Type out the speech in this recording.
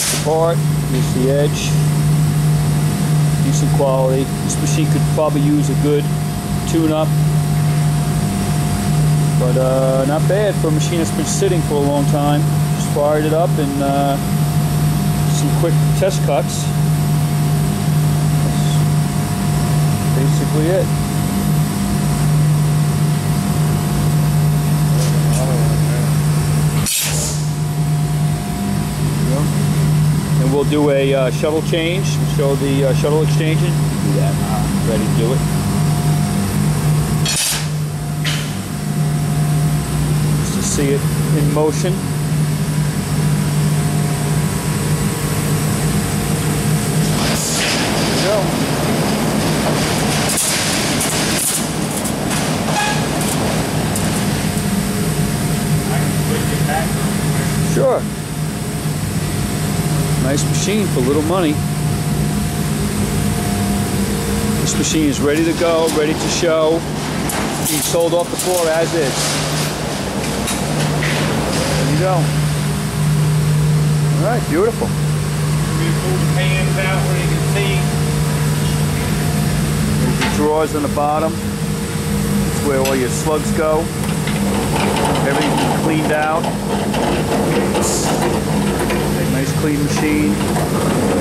this apart. Here's the edge. Decent quality. This machine could probably use a good tune-up. But uh, not bad for a machine that's been sitting for a long time. Just fired it up and uh, some quick test cuts. That's basically it. We'll do a uh, shuttle change, show the uh, shuttle exchanging. Do that. Ready to do it. Just to see it in motion. Go. Sure. Nice machine for little money. This machine is ready to go, ready to show. Being sold off the floor as is. There you go. All right, beautiful. The pans out where you can see. There's your drawers on the bottom. That's where all your slugs go. Everything's cleaned out. Clean machine.